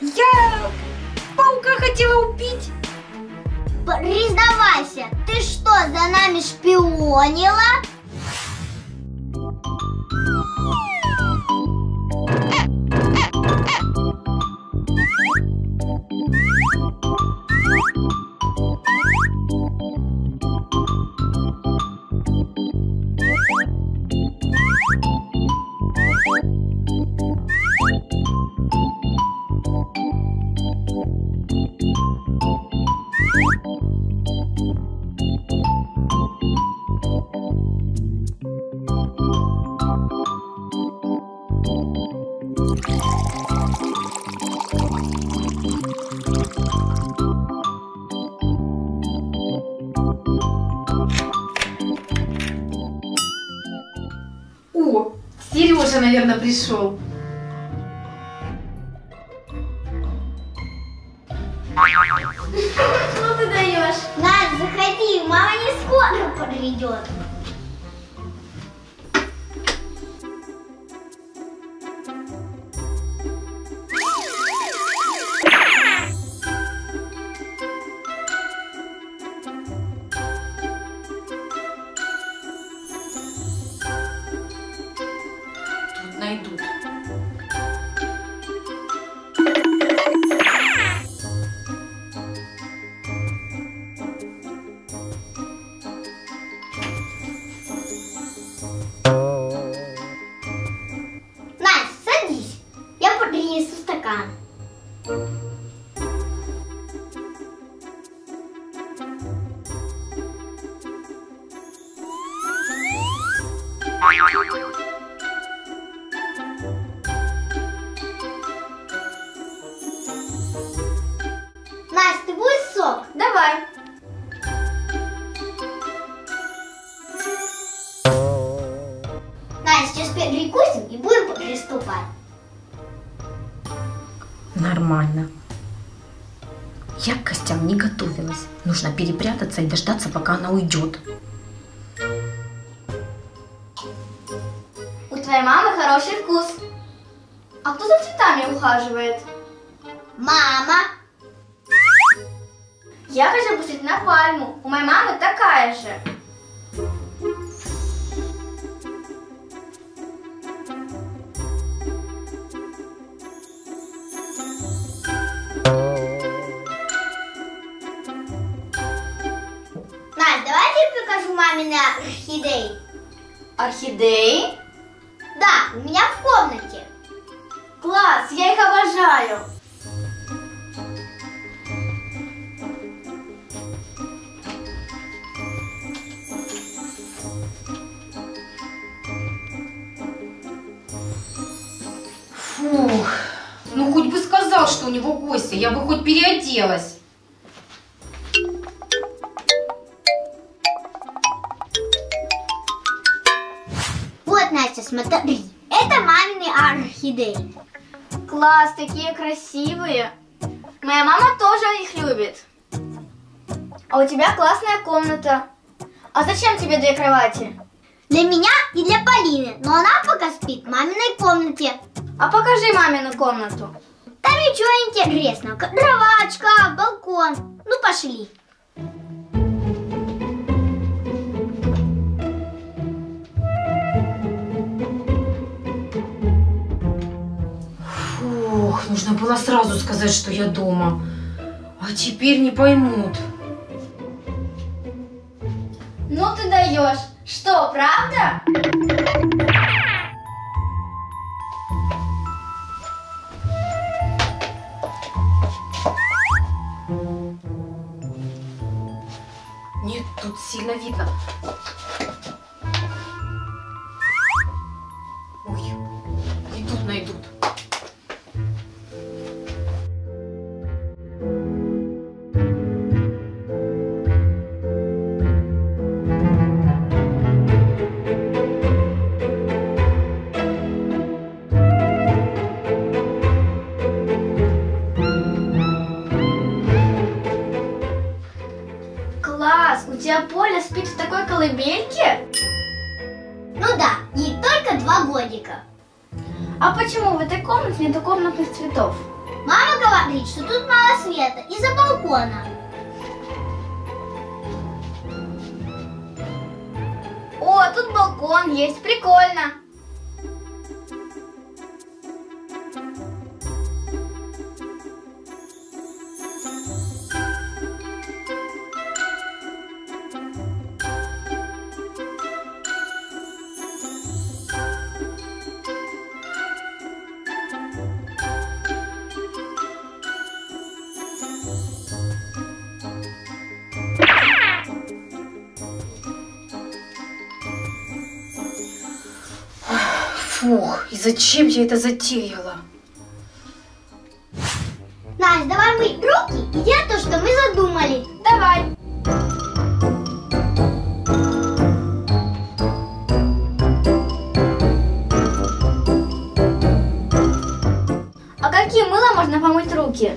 Я паука хотела убить. Признавайся, ты что, за нами шпионила? Наверное, пришел. Ну ты даешь. Надь, заходи, мама не скоро придет. Нормально. Я к гостям не готовилась. Нужно перепрятаться и дождаться, пока она уйдет. У твоей мамы хороший вкус. А кто за цветами ухаживает? Мама, Я хочу посмотреть на пальму. У моей мамы такая же. Мамины орхидеи. Орхидеи? Да, у меня в комнате. Класс, я их обожаю. Фух, ну хоть бы сказал, что у него гости, я бы хоть переоделась. Смотри. Это мамины орхидеи. Класс, такие красивые. Моя мама тоже их любит. А у тебя классная комната. А зачем тебе две кровати? Для меня и для Полины. Но она пока спит в маминой комнате. А покажи мамину комнату. Там ничего интересного. Кроваточка, балкон. Ну, пошли. Нужно было сразу сказать, что я дома. А теперь не поймут. Ну ты даешь. Что, правда? Нет, тут сильно видно. У тебя Поля спит в такой колыбельке? Ну да, ей только два годика. А почему в этой комнате нету комнатных цветов? Мама говорит, что тут мало света из-за балкона. О, тут балкон есть, прикольно. Зачем я это затеяла? Настя, давай мыть руки и делать то, что мы задумали. Давай. А каким мылом можно помыть руки?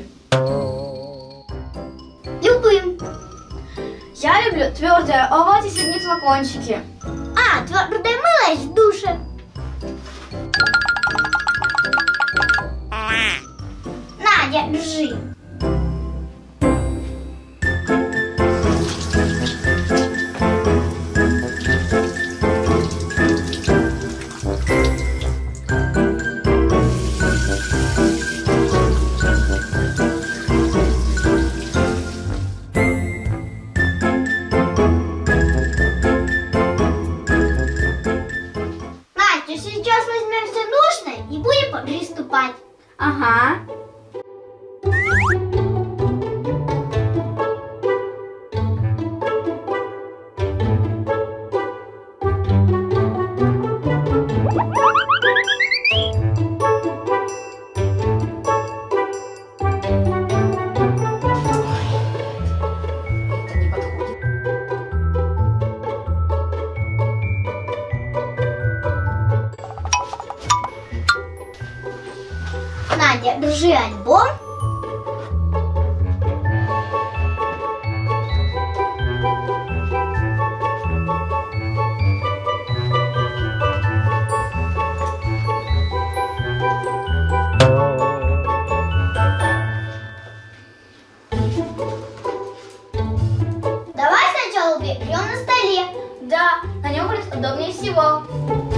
Любым. Я люблю твердое, а у вас есть одни флакончики. А, твердое мыло есть в душе. Надя, держи. Сейчас возьмем все нужное и будем приступать. Ага. Альбом. Давай сначала уберем на столе. Да, на нем будет удобнее всего.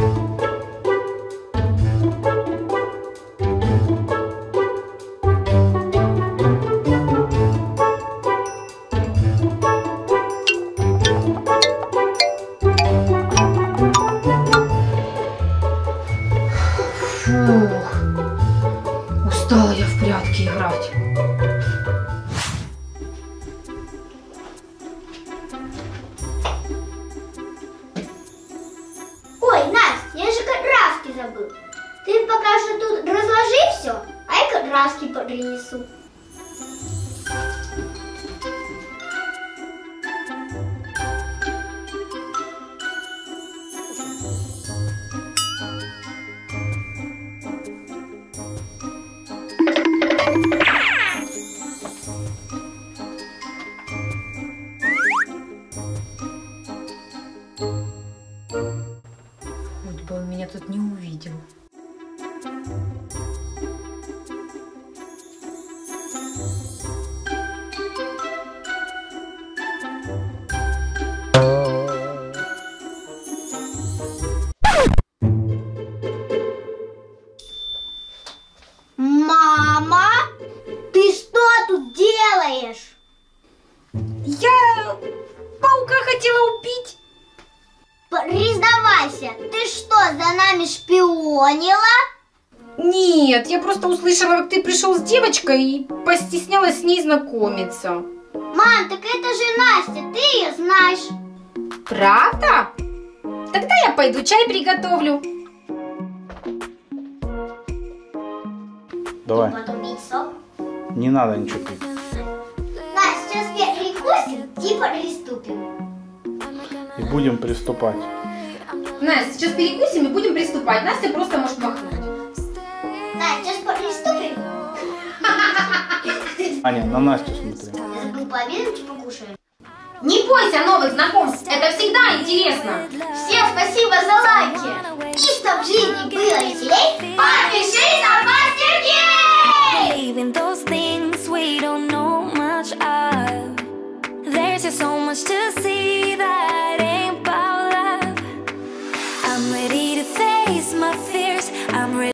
Устала я в прятки играть. Хоть бы он меня тут не увидел. Я услышала, как ты пришел с девочкой и постеснялась с ней знакомиться. Мам, так это же Настя, ты ее знаешь. Правда? Тогда я пойду чай приготовлю. Давай, Потом пить сок. не надо ничего пить. Настя, сейчас перекусим, типа приступим. И будем приступать. Настя, сейчас перекусим и будем приступать. Настя просто может махнуть. Настя, Аня, на Настю смотри. Я забыл пообедаем, что покушаем. Не бойся новых знакомств, это всегда интересно. Всем спасибо за лайки. И чтоб в жизни было веселей, Подпишись на Мастер Гей! There's just so much to see